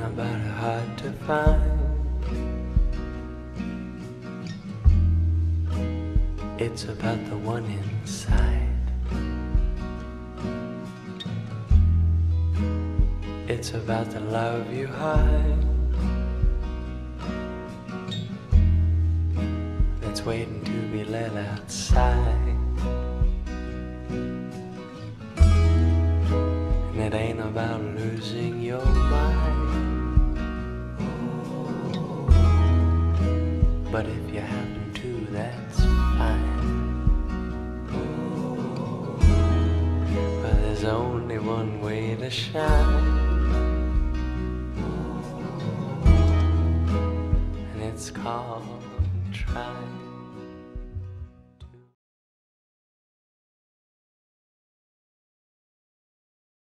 about hard to find. It's about the one inside. It's about the love you hide. That's waiting to be let outside. And it ain't about losing your mind. But if you happen to, that's fine. But there's only one way to shine. And it's called